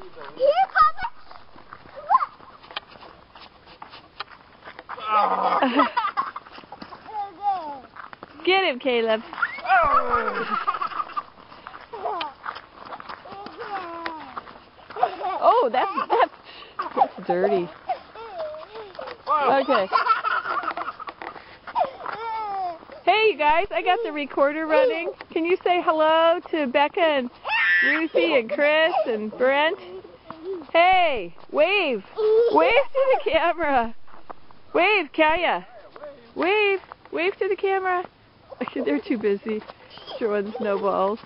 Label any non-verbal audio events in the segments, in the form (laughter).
Here comes (laughs) Get him, Caleb. Oh, that's that's that's dirty. Okay. Hey, you guys, I got the recorder running. Can you say hello to Becca and Lucy and Chris and Brent? Hey, wave. Wave to the camera. Wave, Kaya. Wave. Wave to the camera. (laughs) They're too busy throwing snowballs.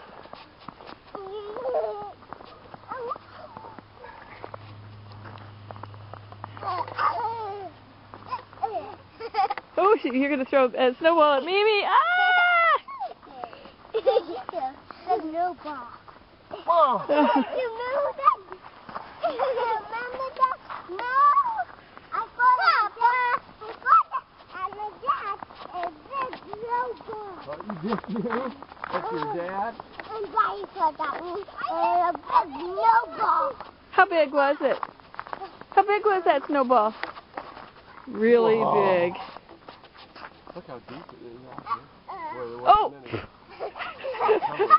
Oh, you're going to throw a snowball at Mimi. Ah! (laughs) Snowball. Whoa. You remember that? (laughs) Remember that? No. I got it. I got it. And the dad is big snowball. What you just do? That's your oh. dad? And Daddy got that one. And a big snowball. How big was it? How big was that snowball? Really Whoa. big. Look how deep it is out here. Uh, uh. Where there Oh!